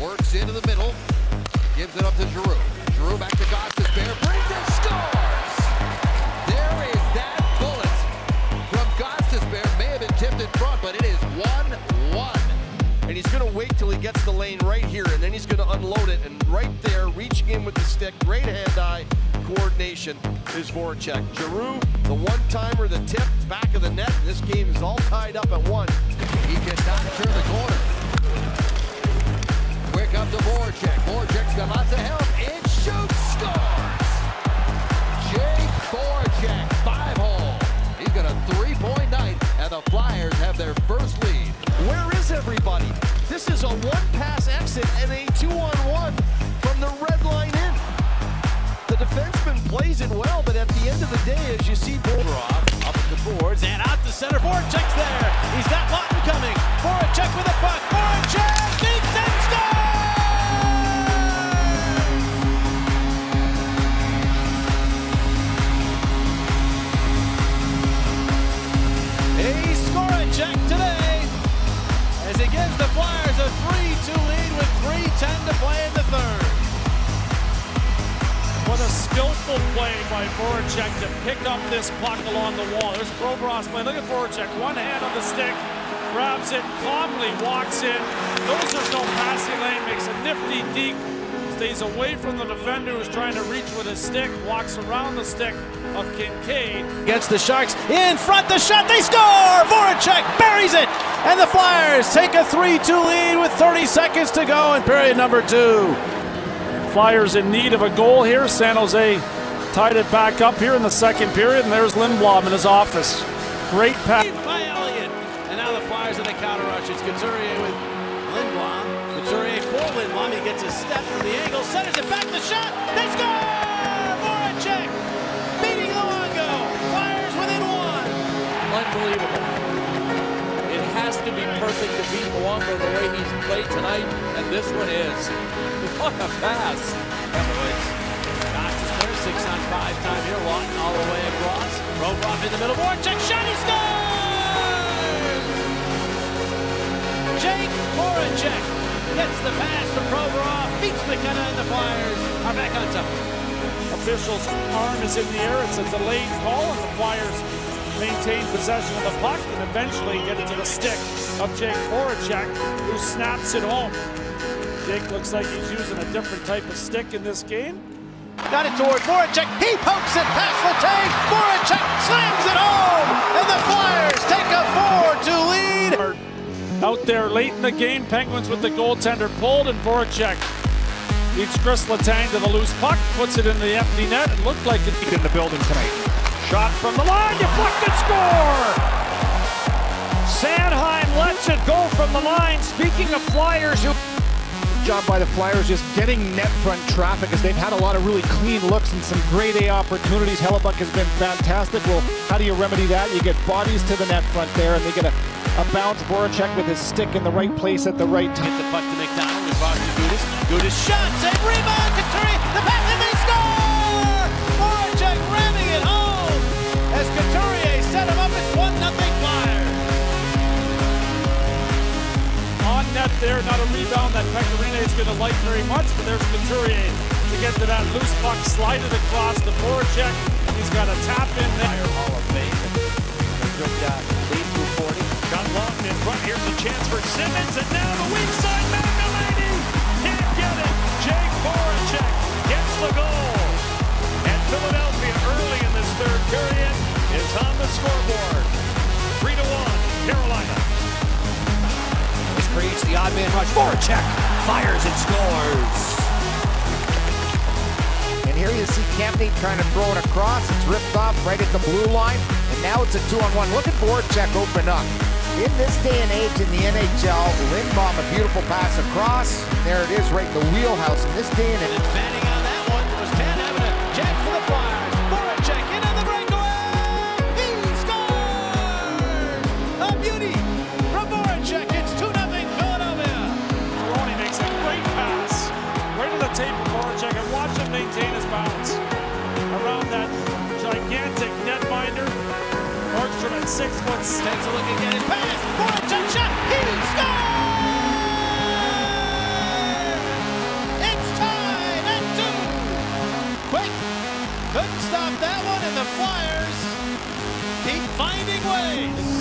Works into the middle. Gives it up to Giroux. And he's going to wait till he gets the lane right here, and then he's going to unload it. And right there, reaching in with the stick, great hand-eye coordination is Voracek. Giroux, the one-timer, the tip, back of the net. This game is all tied up at one. He cannot turn the corner. Quick up to Voracek. Voracek's got lots of help. It shoots, a one-pass exit and a two-on-one from the red line in. The defenseman plays it well, but at the end of the day, as you see Provorov up at the boards and out to center. Voracek's there. Skillful play by Voracek to pick up this puck along the wall. There's Provorov's play. Look at Voracek. One hand on the stick, grabs it, calmly walks in. Knows there's no passing lane, makes a nifty deke, stays away from the defender who's trying to reach with his stick, walks around the stick of Kincaid. Against the Sharks, in front, the shot, they score! Voracek buries it! And the Flyers take a 3-2 lead with 30 seconds to go in period number two. Flyers in need of a goal here. San Jose tied it back up here in the second period, and there's Lindblom in his office. Great pass. By Elliott. And now the Flyers in the counter rush. It's Couturier with Lindblom. Couturier for Lindblom. He gets a step from the angle, centers it back, the shot, they score! Voracek beating Luongo. Flyers within one. unbelievable. It has to be perfect to beat Luongo the way he's played tonight, and this one is. What a pass. Six on five time here. Laughton all the way across. Provorov in the middle. Voracek shot, he scores! Jake Voracek gets the pass from Provorov, beats McKenna, and the Flyers are back on top. Official's arm is in the air. It's a delayed call, and the Flyers maintain possession of the puck and eventually get it to the stick of Jake Voracek, who snaps it home. Jake looks like he's using a different type of stick in this game. Got it toward Voracek. He pokes it past the tank. Voracek slams it home, and the Flyers take a 4-2 lead. Out there late in the game, Penguins with the goaltender pulled, and Voracek beats Kris Letang to the loose puck, puts it in the empty net. It looked like it in the building tonight. Shot from the line, deflected score! Sanheim lets it go from the line. Speaking of Flyers, who job by the Flyers just getting net front traffic as they've had a lot of really clean looks and some great A opportunities. Hellebuyck has been fantastic. Well, how do you remedy that? You get bodies to the net front there, and they get a, a bounce. Voracek with his stick in the right place at the right time. Hit the puck to MacDonald. We pass to Gudas. Gudas shot, save, rebound, to like very much, but there's Couturier to get to that loose puck, slide it across the Voracek. He's got a tap in there. Hall of Fame. Good uh, lead through 40. Got Laughton in front. Here's a chance for Simmonds, and now the weak side. McElhinney can't get it. Jake Voracek gets the goal. And Philadelphia early in this third period is on the scoreboard. 3 to 1, Carolina. This creates the odd man rush. Voracek fires and scores. And here you see Campney trying to throw it across. It's ripped off right at the blue line. And now it's a two-on-one. Look at Voracek open up. In this day and age in the NHL, Lindblom, a beautiful pass across. There it is right in the wheelhouse. In this day and age, Voracek and watch him maintain his balance around that gigantic netminder. and six foot. Takes a look again. Pass. Voracek shot. He scores! It's tied at two. Quick. Couldn't stop that one, and the Flyers keep finding ways.